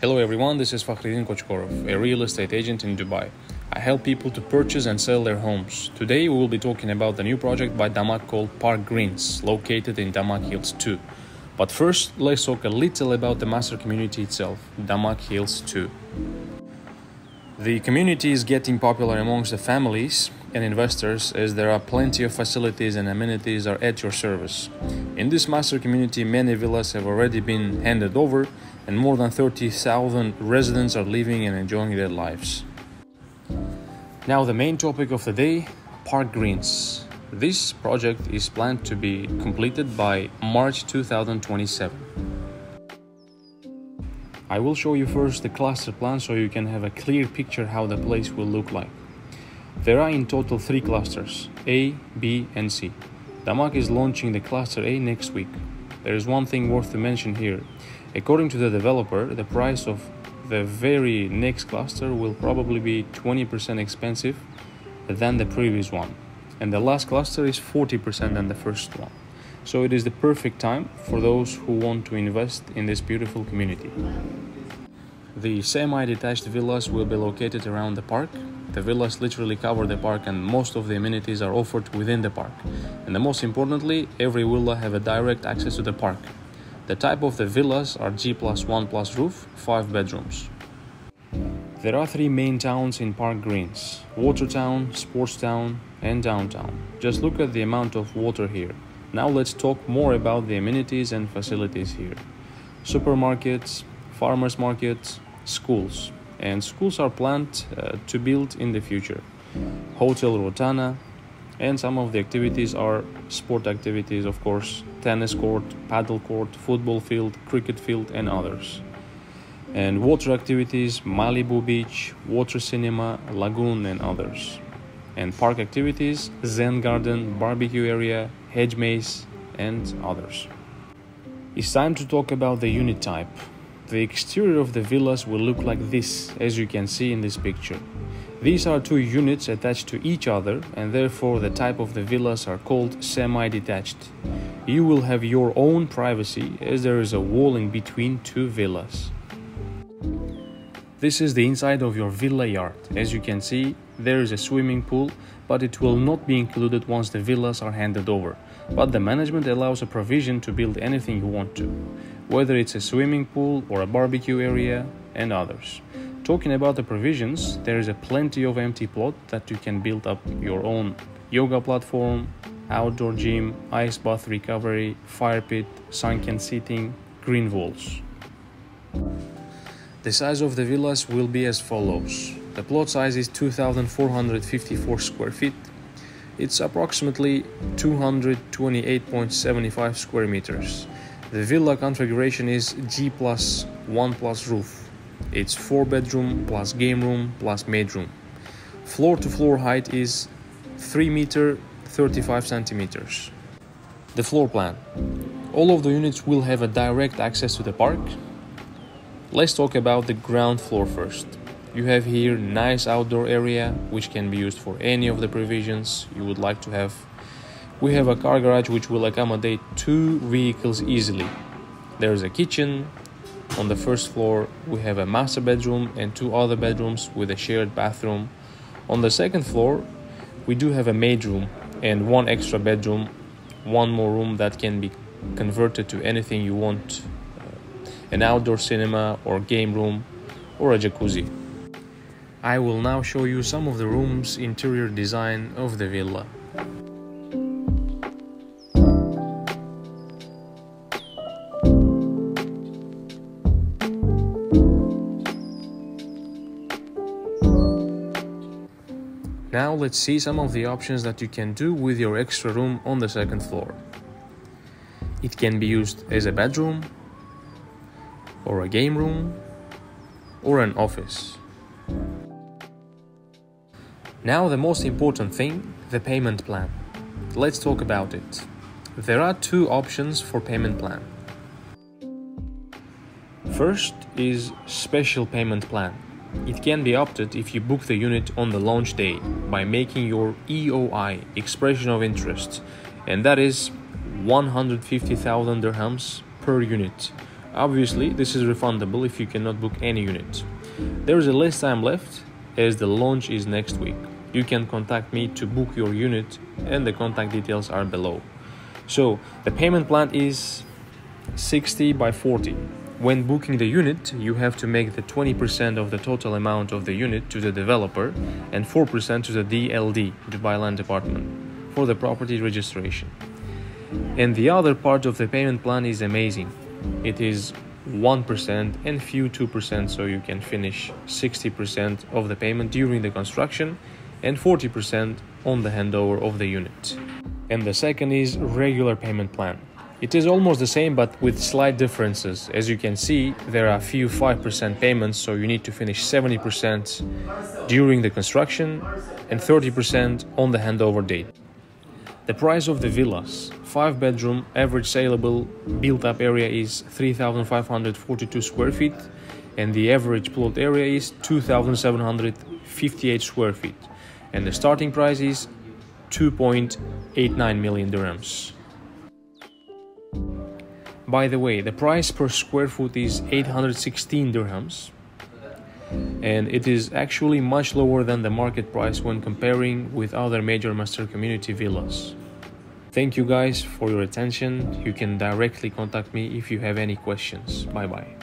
Hello everyone, this is Fakhridin Kochkorov, a real estate agent in Dubai. I help people to purchase and sell their homes. Today we will be talking about the new project by DAMAC called Park Greens, located in DAMAC Hills 2. But first, let's talk a little about the master community itself, DAMAC Hills 2. The community is getting popular amongst the families and investors as there are plenty of facilities and amenities are at your service. In this master community, many villas have already been handed over and more than 30,000 residents are living and enjoying their lives. Now the main topic of the day, Park Greens. This project is planned to be completed by March 2027. I will show you first the cluster plan so you can have a clear picture how the place will look like. There are in total three clusters A, B, and C. DAMAC is launching the cluster A next week. There is one thing worth to mention here. According to the developer, the price of the very next cluster will probably be 20% expensive than the previous one, and the last cluster is 40% than the first one. So it is the perfect time for those who want to invest in this beautiful community. The semi-detached villas will be located around the park. The villas literally cover the park and most of the amenities are offered within the park. And the most importantly, every villa have a direct access to the park. The type of the villas are G plus 1 plus roof, 5 bedrooms. There are three main towns in Park Greens Watertown, Sportstown, and Downtown. Just look at the amount of water here. Now let's talk more about the amenities and facilities here. Supermarkets, farmers markets, schools. And schools are planned uh, to build in the future. Hotel Rotana, and some of the activities are sport activities, of course, tennis court, paddle court, football field, cricket field, and others. And water activities, Malibu Beach, water cinema, lagoon, and others. And park activities, Zen Garden, barbecue area, hedge maze, and others. It's time to talk about the unit type. The exterior of the villas will look like this, as you can see in this picture. These are two units attached to each other, and therefore the type of the villas are called semi detached. You will have your own privacy as there is a wall in between two villas. This is the inside of your villa yard. As you can see, there is a swimming pool, but it will not be included once the villas are handed over. But the management allows a provision to build anything you want to, whether it's a swimming pool or a barbecue area and others. Talking about the provisions, there is a plenty of empty plot that you can build up your own yoga platform, outdoor gym, ice bath recovery, fire pit, sunken seating, green walls. The size of the villas will be as follows. The plot size is 2454 square feet. It's approximately 228.75 square meters. The villa configuration is G plus 1 plus roof. It's 4 bedroom plus game room plus maid room. Floor to floor height is 3 meter 35 centimeters. The floor plan. All of the units will have a direct access to the park Let's talk about the ground floor first. You have here nice outdoor area which can be used for any of the provisions you would like to have. We have a car garage which will accommodate two vehicles easily. There is a kitchen. On the first floor, we have a master bedroom and two other bedrooms with a shared bathroom. On the second floor, we do have a maid room and one extra bedroom, one more room that can be converted to anything you want uh, an outdoor cinema or game room, or a jacuzzi. I will now show you some of the room's interior design of the villa. Now let's see some of the options that you can do with your extra room on the second floor. It can be used as a bedroom, or a game room or an office. Now, the most important thing the payment plan. Let's talk about it. There are two options for payment plan. First is special payment plan. It can be opted if you book the unit on the launch day by making your EOI expression of interest, and that is 150,000 dirhams per unit Obviously, this is refundable if you cannot book any unit. There is a less time left as the launch is next week. You can contact me to book your unit and the contact details are below. So, the payment plan is 60 by 40. When booking the unit, you have to make the 20% of the total amount of the unit to the developer and 4% to the DLD, Dubai Land Department, for the property registration. And the other part of the payment plan is amazing. It is 1% and few 2% so you can finish 60% of the payment during the construction and 40% on the handover of the unit. And the second is regular payment plan. It is almost the same but with slight differences. As you can see, there are a few 5% payments so you need to finish 70% during the construction and 30% on the handover date. The price of the villas 5 bedroom average saleable built up area is 3542 square feet and the average plot area is 2758 square feet and the starting price is 2.89 million dirhams. By the way, the price per square foot is 816 dirhams and it is actually much lower than the market price when comparing with other major master community villas. Thank you guys for your attention. You can directly contact me if you have any questions. Bye bye.